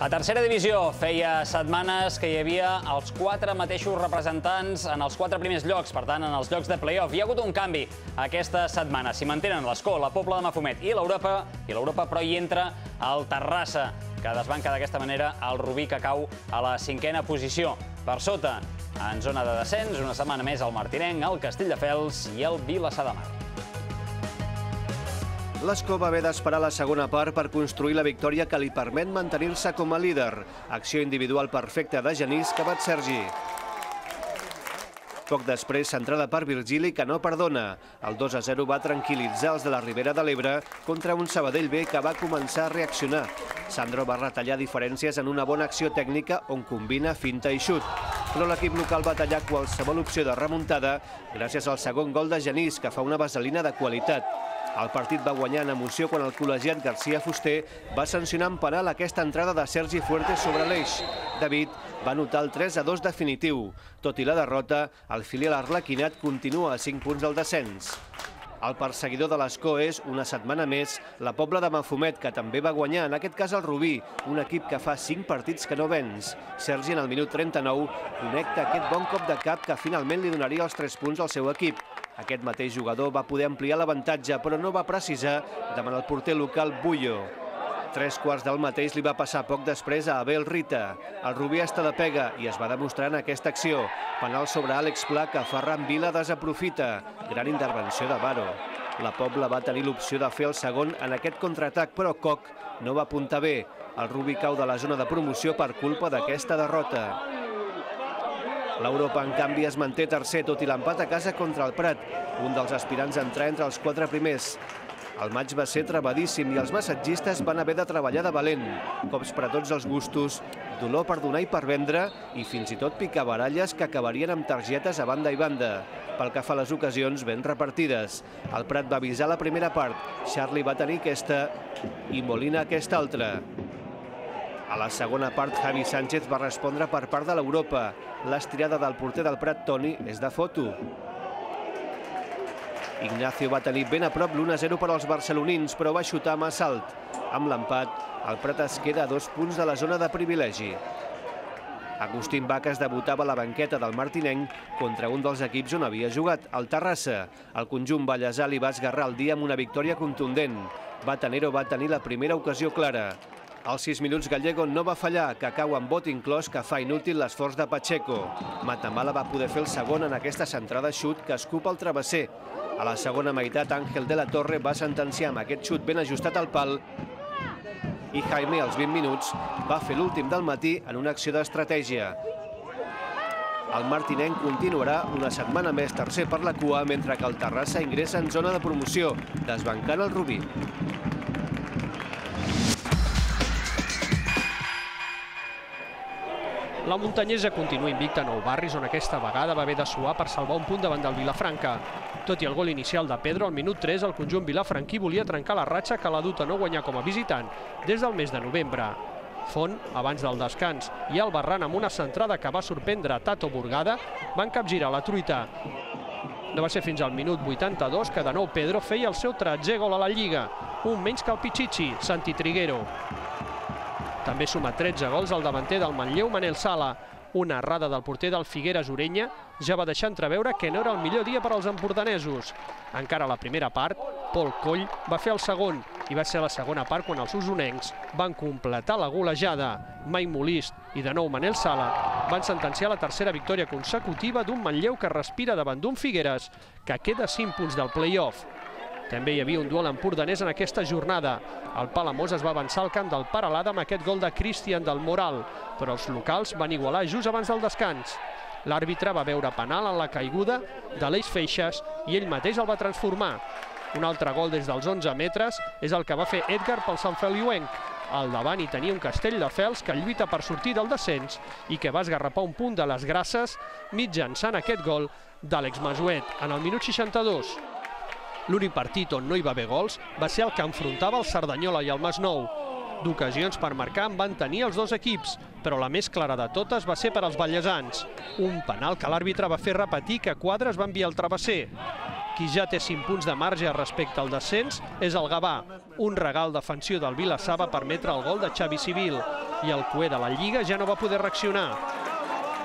A tercera divisió feia setmanes que hi havia els quatre mateixos representants en els quatre primers llocs, per tant, en els llocs de play-off. Hi ha hagut un canvi aquesta setmana. S'hi mantenen l'Escó, la Pobla de Mafumet i l'Europa, i l'Europa però hi entra el Terrassa, que desbanca d'aquesta manera el Rubí, que cau a la cinquena posició. Per sota, en zona de descens, una setmana més el Martinenc, el Castelldefels i el Vilassar de Mar. L'Escó va haver d'esperar la segona part per construir la victòria que li permet mantenir-se com a líder. Acció individual perfecta de Genís que bat Sergi. Poc després, centrada per Virgili, que no perdona. El 2 a 0 va tranquil·litzar els de la Ribera de l'Ebre contra un Sabadell B que va començar a reaccionar. Sandro va retallar diferències en una bona acció tècnica on combina finta i xut. Però l'equip local va tallar qualsevol opció de remuntada gràcies al segon gol de Genís, que fa una vaselina de qualitat. El partit va guanyar en emoció quan el col·legiat García Fuster va sancionar en penal aquesta entrada de Sergi Fuertes sobre l'eix. David va notar el 3 a 2 definitiu. Tot i la derrota, el filial arlequinat continua a 5 punts del descens. El perseguidor de l'Escó és, una setmana més, la Pobla de Mafumet, que també va guanyar, en aquest cas el Rubí, un equip que fa 5 partits que no vens. Sergi, en el minut 39, connecta aquest bon cop de cap que finalment li donaria els 3 punts al seu equip. Aquest mateix jugador va poder ampliar l'avantatge, però no va precisar davant el porter local Bullo. Tres quarts del mateix li va passar poc després a Abel Rita. El Rubí està de pega i es va demostrar en aquesta acció. Penal sobre Àlex Pla que Ferran Vila desaprofita. Gran intervenció de Baro. La Pobla va tenir l'opció de fer el segon en aquest contraatac, però Coc no va apuntar bé. El Rubí cau de la zona de promoció per culpa d'aquesta derrota. L'Europa, en canvi, es manté tercer, tot i l'empat a casa contra el Prat, un dels aspirants a entrar entre els quatre primers. El maig va ser trebadíssim i els massatgistes van haver de treballar de valent. Cops per a tots els gustos, dolor per donar i per vendre i fins i tot picabaralles que acabarien amb targetes a banda i banda. Pel que fa a les ocasions ben repartides. El Prat va avisar la primera part, Charlie va tenir aquesta i Molina aquesta altra. A la segona part, Javi Sánchez va respondre per part de l'Europa. L'estirada del porter del Prat, Toni, és de foto. Ignacio va tenir ben a prop l'1-0 per als barcelonins, però va xutar massa alt. Amb l'empat, el Prat es queda a dos punts de la zona de privilegi. Agustín Bacas debutava a la banqueta del Martinenc contra un dels equips on havia jugat, el Terrassa. El conjunt ballesà li va esgarrar el dia amb una victòria contundent. Batanero va tenir la primera ocasió clara. Als 6 minuts Gallego no va fallar, que cau amb bot inclòs que fa inútil l'esforç de Pacheco. Matamala va poder fer el segon en aquesta centrada xut que escupa el travesser. A la segona meitat, Àngel de la Torre va sentenciar amb aquest xut ben ajustat al pal i Jaime, als 20 minuts, va fer l'últim del matí en una acció d'estratègia. El Martinenc continuarà una setmana més tercer per la cua, mentre que el Terrassa ingressa en zona de promoció, desbancant el Rubí. La muntanyesa continua invicta a Nou Barris, on aquesta vegada va haver de suar per salvar un punt davant del Vilafranca. Tot i el gol inicial de Pedro, al minut 3 el conjunt vilafranquí volia trencar la ratxa que l'ha dut a no guanyar com a visitant des del mes de novembre. Font, abans del descans, i el Barran amb una centrada que va sorprendre Tato Burgada, van capgirar la truita. No va ser fins al minut 82 que de nou Pedro feia el seu 13è gol a la Lliga, un menys que el Pichichi, Santi Triguero. També suma 13 gols al davanter del Manlleu, Manel Sala. Una errada del porter del Figueres Orenya ja va deixar entreveure que no era el millor dia per als empordanesos. Encara a la primera part, Pol Coll va fer el segon i va ser la segona part quan els usonencs van completar la golejada. Mai Molist i de nou Manel Sala van sentenciar la tercera victòria consecutiva d'un Manlleu que respira davant d'un Figueres que queda 5 punts del play-off. També hi havia un duel empordanès en aquesta jornada. El Palamós es va avançar al camp del Paralada amb aquest gol de Cristian del Moral, però els locals van igualar just abans del descans. L'àrbitre va veure penal en la caiguda de l'Eix Feixes i ell mateix el va transformar. Un altre gol des dels 11 metres és el que va fer Edgar pel Sant Feliuenc. Al davant hi tenia un castell de Fels que lluita per sortir del descens i que va esgarrapar un punt de les grasses mitjançant aquest gol d'Àlex Masuet en el minut 62. L'únic partit on no hi va haver gols va ser el que enfrontava el Cerdanyola i el Masnou. D'ocasions per marcar en van tenir els dos equips, però la més clara de totes va ser per als ballesans. Un penal que l'àrbitre va fer repetir que Quadres va enviar el travesser. Qui ja té 5 punts de marge respecte al descens és el Gavà. Un regal defensiu del Vilassar va permetre el gol de Xavi Civil i el cué de la Lliga ja no va poder reaccionar.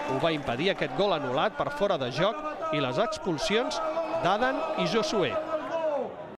Ho va impedir aquest gol anul·lat per fora de joc i les expulsions d'Adan i Josué.